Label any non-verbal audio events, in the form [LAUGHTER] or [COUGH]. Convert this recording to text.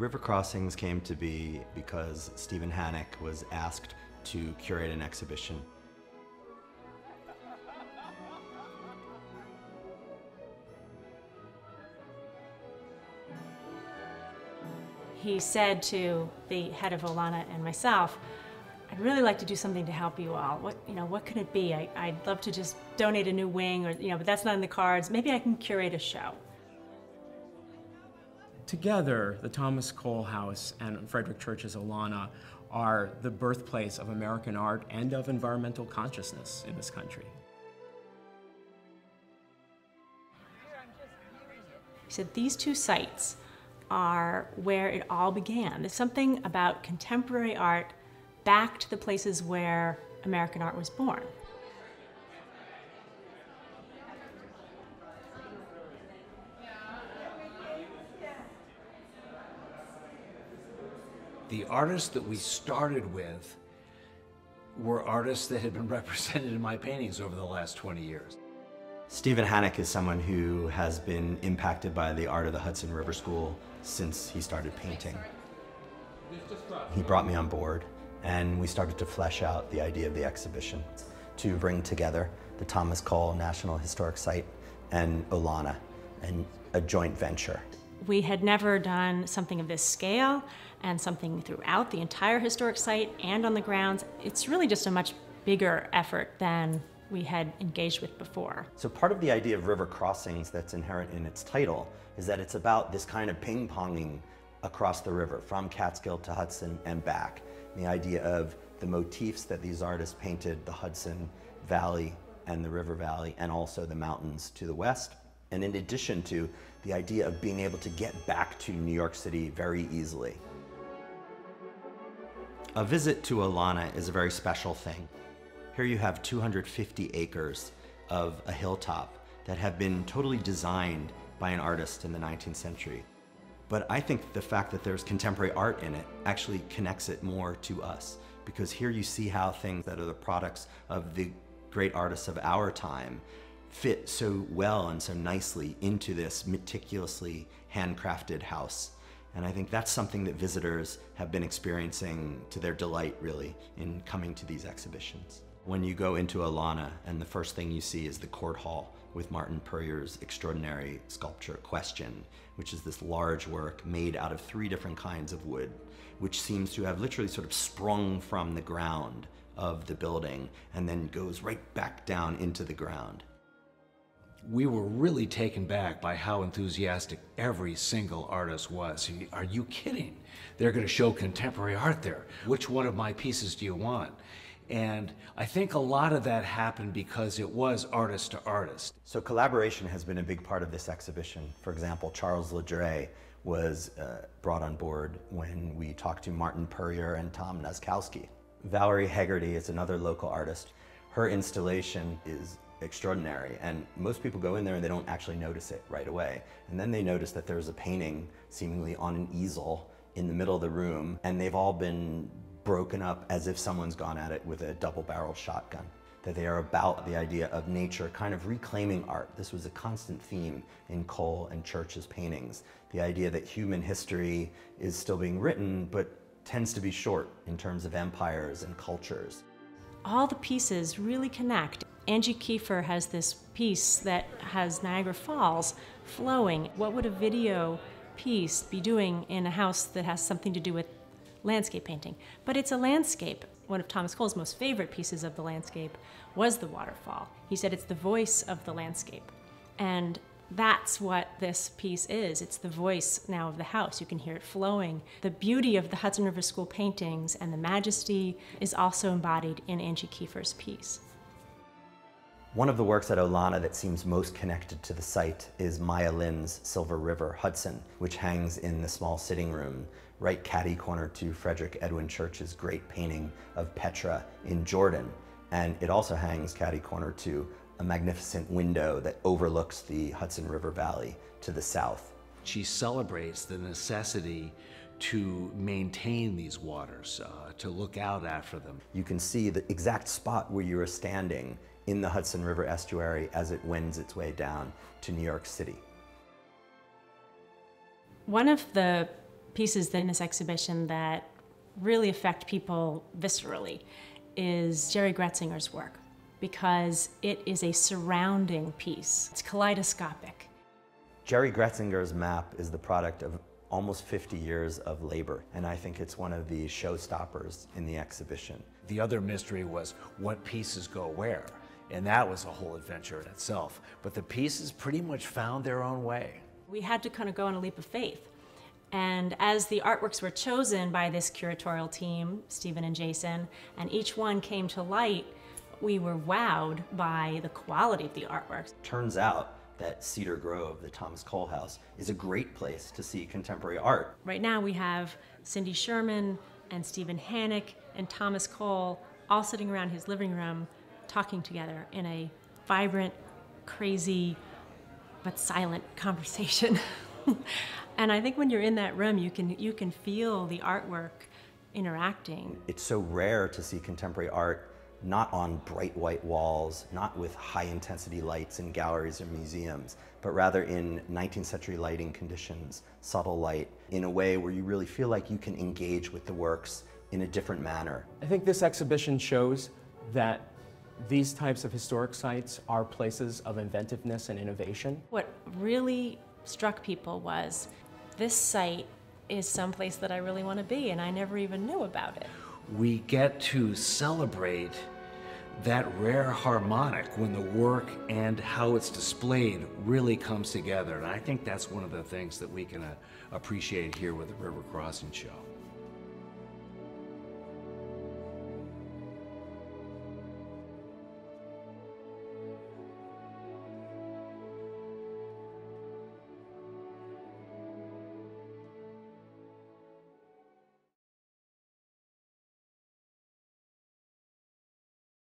River Crossings came to be because Stephen Hannock was asked to curate an exhibition. He said to the head of Olana and myself, I'd really like to do something to help you all. What, you know, what could it be? I, would love to just donate a new wing or, you know, but that's not in the cards. Maybe I can curate a show. Together, the Thomas Cole House and Frederic Church's Olana are the birthplace of American art and of environmental consciousness in this country. He said these two sites are where it all began. There's something about contemporary art back to the places where American art was born. The artists that we started with were artists that had been [LAUGHS] represented in my paintings over the last 20 years. Stephen Hannock is someone who has been impacted by the art of the Hudson River School since he started painting. He brought me on board and we started to flesh out the idea of the exhibition to bring together the Thomas Cole National Historic Site and Olana and a joint venture. We had never done something of this scale and something throughout the entire historic site and on the grounds. It's really just a much bigger effort than we had engaged with before. So part of the idea of river crossings that's inherent in its title is that it's about this kind of ping-ponging across the river from Catskill to Hudson and back. The idea of the motifs that these artists painted, the Hudson Valley and the River Valley and also the mountains to the west. And in addition to the idea of being able to get back to New York City very easily. A visit to Olana is a very special thing. Here you have 250 acres of a hilltop that have been totally designed by an artist in the 19th century. But I think the fact that there's contemporary art in it actually connects it more to us because here you see how things that are the products of the great artists of our time fit so well and so nicely into this meticulously handcrafted house. And I think that's something that visitors have been experiencing to their delight, really, in coming to these exhibitions. When you go into Olana and the first thing you see is the court hall with Martin Puryear's extraordinary sculpture Question, which is this large work made out of three different kinds of wood, which seems to have literally sort of sprung from the ground of the building and then goes right back down into the ground. We were really taken back by how enthusiastic every single artist was. Are you kidding? They're going to show contemporary art there. Which one of my pieces do you want? And I think a lot of that happened because it was artist to artist. So collaboration has been a big part of this exhibition. For example, Charles LeDray was uh, brought on board when we talked to Martin Puryear and Tom Nozkowski. Valerie Hegarty is another local artist. Her installation is extraordinary and most people go in there and they don't actually notice it right away. And then they notice that there's a painting seemingly on an easel in the middle of the room and they've all been broken up as if someone's gone at it with a double barrel shotgun. That they are about the idea of nature kind of reclaiming art. This was a constant theme in Cole and Church's paintings. The idea that human history is still being written, but tends to be short in terms of empires and cultures. All the pieces really connect. Angie Kiefer has this piece that has Niagara Falls flowing. What would a video piece be doing in a house that has something to do with landscape painting. But it's a landscape. One of Thomas Cole's most favorite pieces of the landscape was the waterfall. He said it's the voice of the landscape. And that's what this piece is. It's the voice now of the house. You can hear it flowing. The beauty of the Hudson River School paintings and the majesty is also embodied in Angie Kiefer's piece. One of the works at Olana that seems most connected to the site is Maya Lin's Silver River Hudson, which hangs in the small sitting room right catty corner to Frederic Edwin Church's great painting of Petra in Jordan. And it also hangs catty corner to a magnificent window that overlooks the Hudson River Valley to the south. She celebrates the necessity to maintain these waters, uh, to look out after them. You can see the exact spot where you are standing in the Hudson River estuary as it wends its way down to New York City. One of the pieces in this exhibition that really affect people viscerally is Jerry Gretzinger's work because it is a surrounding piece. It's kaleidoscopic. Jerry Gretzinger's map is the product of almost 50 years of labor, and I think it's one of the showstoppers in the exhibition. The other mystery was what pieces go where, and that was a whole adventure in itself. But the pieces pretty much found their own way. We had to kind of go on a leap of faith. And as the artworks were chosen by this curatorial team, Stephen and Jason, and each one came to light, we were wowed by the quality of the artworks. Turns out that Cedar Grove, the Thomas Cole House, is a great place to see contemporary art. Right now we have Cindy Sherman and Stephen Hannock and Thomas Cole all sitting around his living room talking together in a vibrant, crazy, but silent [LAUGHS] conversation. and I think when you're in that room, you can, you can feel the artwork interacting. It's so rare to see contemporary art not on bright white walls, not with high intensity lights in galleries or museums, but rather in 19th century lighting conditions, subtle light, in a way where you really feel like you can engage with the works in a different manner. I think this exhibition shows that these types of historic sites are places of inventiveness and innovation. What really struck people was this site is someplace that I really want to be, and I never even knew about it we get to celebrate that rare harmonic when the work and how it's displayed really comes together. And I think that's one of the things that we can uh, appreciate here with the River Crossing Show.